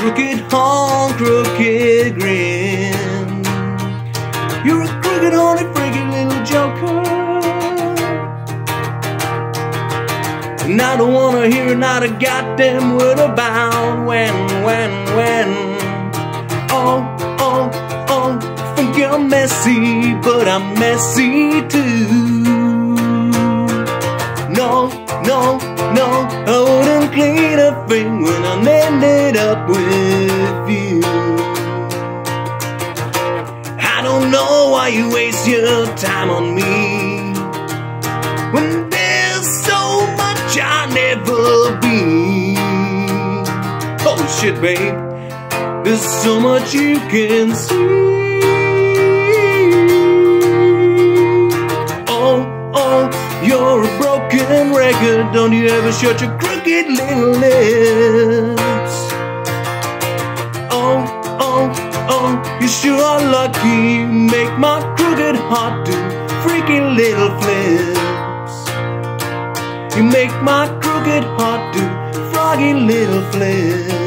crooked horn, crooked grin. You're a crooked, horny, freaky little joker. And I don't wanna hear not a goddamn word about when, when, when. Oh, oh, oh, think you're messy, but I'm messy too. No, no, no, I wouldn't up with you. I don't know why you waste your time on me when there's so much I never be. Oh shit, babe, there's so much you can see. Oh, oh, you're a broken record. Don't you ever shut your crooked little lips. You sure are lucky. Make my crooked heart do freaky little flips. You make my crooked heart do froggy little flips.